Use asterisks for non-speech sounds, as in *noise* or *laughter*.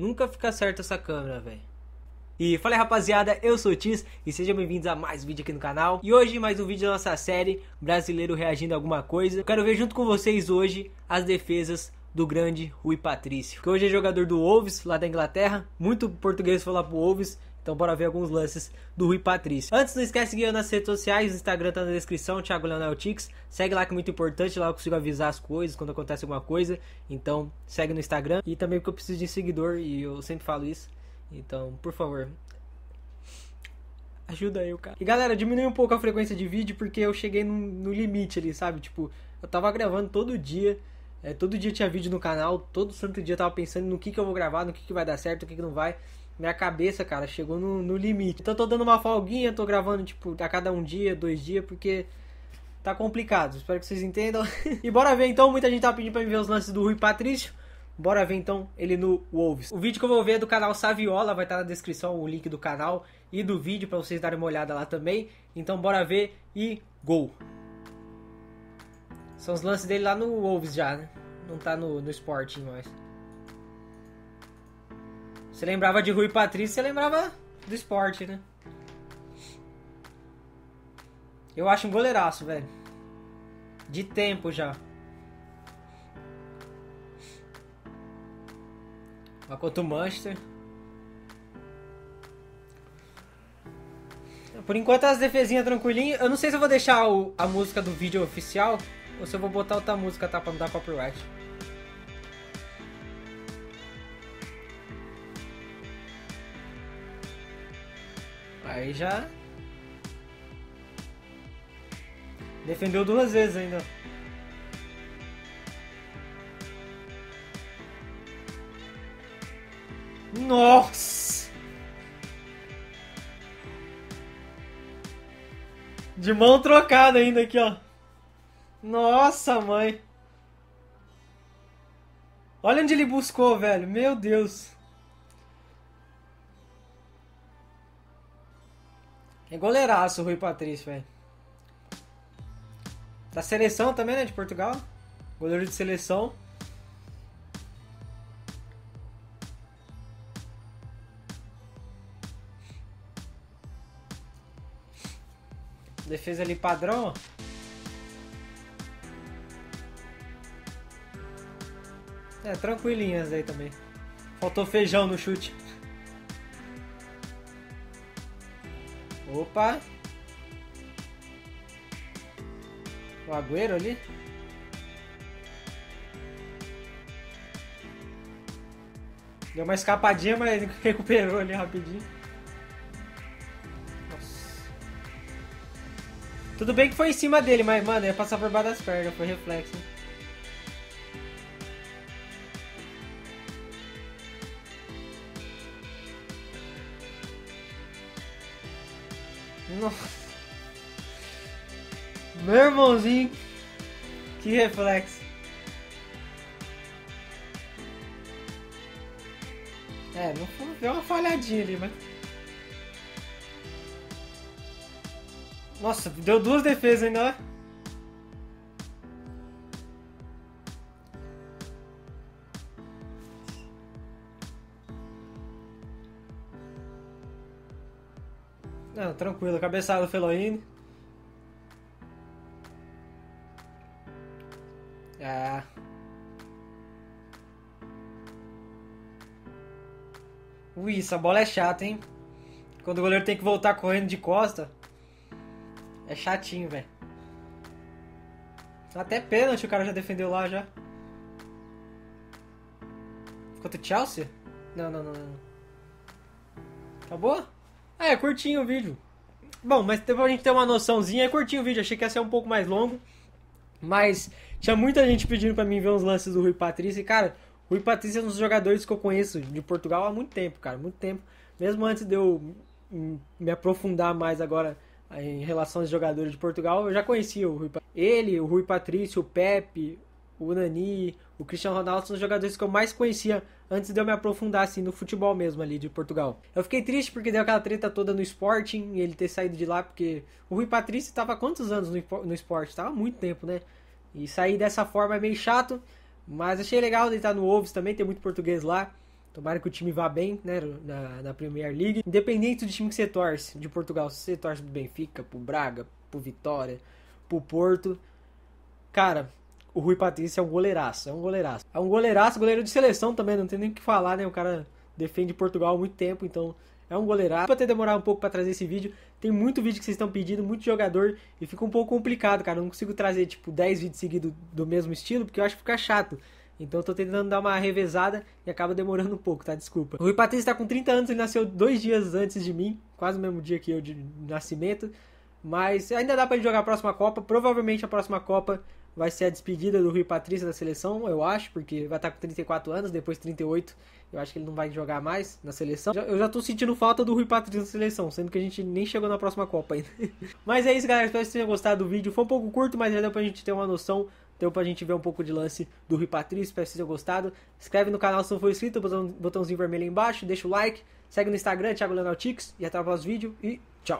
Nunca fica certo essa câmera, velho. E fala aí, rapaziada, eu sou o Tis e sejam bem-vindos a mais um vídeo aqui no canal. E hoje mais um vídeo da nossa série Brasileiro Reagindo a Alguma Coisa. Eu quero ver junto com vocês hoje as defesas do grande Rui Patrício. Que hoje é jogador do Wolves, lá da Inglaterra. Muito português falar pro Wolves. Então bora ver alguns lances do Rui Patrício. Antes, não esquece de seguir nas redes sociais, o Instagram tá na descrição, Thiago Leonel Tix. Segue lá que é muito importante, lá eu consigo avisar as coisas quando acontece alguma coisa. Então, segue no Instagram. E também porque eu preciso de seguidor e eu sempre falo isso. Então, por favor, ajuda eu, cara. E galera, diminui um pouco a frequência de vídeo porque eu cheguei no, no limite ali, sabe? Tipo, eu tava gravando todo dia. É, todo dia tinha vídeo no canal, todo santo dia eu tava pensando no que, que eu vou gravar, no que, que vai dar certo, o que, que não vai. Minha cabeça, cara, chegou no, no limite. Então eu tô dando uma folguinha, tô gravando, tipo, a cada um dia, dois dias, porque tá complicado. Espero que vocês entendam. *laughs* e bora ver então, muita gente tá pedindo pra me ver os lances do Rui Patrício. Bora ver então ele no Wolves. O vídeo que eu vou ver é do canal Saviola, vai estar na descrição o link do canal e do vídeo para vocês darem uma olhada lá também. Então bora ver e gol. São os lances dele lá no Wolves já, né? Não tá no, no Sporting mais. Você lembrava de Rui Patrício, você lembrava do esporte, né? Eu acho um goleiraço, velho. De tempo já. Lá contra o Manchester. Por enquanto as defesinhas tranquilinhas. Eu não sei se eu vou deixar o, a música do vídeo oficial ou se eu vou botar outra música tá, pra não dar copyright. Aí já. Defendeu duas vezes ainda. Nossa! De mão trocada ainda aqui, ó. Nossa, mãe. Olha onde ele buscou, velho. Meu Deus. É goleiraço o Rui Patrício, velho. Da seleção também, né? De Portugal. Goleiro de seleção. Defesa ali padrão, É, tranquilinhas aí também. Faltou feijão no chute. Opa! O Agüero ali. Deu uma escapadinha, mas *laughs* recuperou ali rapidinho. Tudo bem que foi em cima dele, mas, mano, ia passar por baixo das pernas, foi reflexo. Nossa. Meu irmãozinho. Que reflexo. É, não foi, deu uma falhadinha ali, mas... Nossa, deu duas defesas ainda, né? Não, tranquilo, cabeçada Feloine. Ah. Ui, essa bola é chata, hein? Quando o goleiro tem que voltar correndo de costa. É chatinho, velho. Até pênalti o cara já defendeu lá já. Contra o Chelsea? Não, não, não, não. Acabou? Ah, é curtinho o vídeo. Bom, mas pra gente ter uma noçãozinha, é curtinho o vídeo. Achei que ia ser um pouco mais longo. Mas tinha muita gente pedindo para mim ver uns lances do Rui Patrício. E, cara, o Rui Patrício é um dos jogadores que eu conheço de Portugal há muito tempo, cara. Muito tempo. Mesmo antes de eu me aprofundar mais agora em relação aos jogadores de Portugal, eu já conhecia o Rui Ele, o Rui Patrício, o Pepe, o Nani, o Cristiano Ronaldo são os jogadores que eu mais conhecia antes de eu me aprofundar assim no futebol mesmo ali de Portugal. Eu fiquei triste porque deu aquela treta toda no Sporting e ele ter saído de lá porque o Rui Patrício estava quantos anos no, no esporte? Tava muito tempo, né? E sair dessa forma é meio chato, mas achei legal ele estar no Wolves também, tem muito português lá. Tomara que o time vá bem né, na, na Premier League. Independente do time que você torce de Portugal, se você torce pro Benfica, pro Braga, pro Vitória, pro Porto. Cara, o Rui Patrício é um goleiraço, é um goleiraço. É um goleiraço, goleiro de seleção também, não tem nem o que falar, né? O cara defende Portugal há muito tempo, então é um goleiraço. Pra ter demorado um pouco para trazer esse vídeo, tem muito vídeo que vocês estão pedindo, muito jogador, e fica um pouco complicado, cara. Não consigo trazer, tipo, 10 vídeos seguidos do mesmo estilo, porque eu acho que fica chato. Então eu tô tentando dar uma revezada e acaba demorando um pouco, tá? Desculpa. O Rui Patrício tá com 30 anos, ele nasceu dois dias antes de mim, quase o mesmo dia que eu de nascimento. Mas ainda dá para ele jogar a próxima Copa. Provavelmente a próxima Copa vai ser a despedida do Rui Patrício da seleção, eu acho, porque vai estar com 34 anos, depois 38. Eu acho que ele não vai jogar mais na seleção. Eu já tô sentindo falta do Rui Patrício na seleção, sendo que a gente nem chegou na próxima Copa ainda. *laughs* mas é isso, galera. Espero que vocês tenham gostado do vídeo. Foi um pouco curto, mas já deu pra gente ter uma noção Deu pra gente ver um pouco de lance do Rui Patrício, espero que vocês tenham gostado. Inscreve no canal se não for inscrito, botão, botãozinho vermelho aí embaixo, deixa o like, segue no Instagram, Thiago Leonel Tix, e até o próximo vídeo e tchau!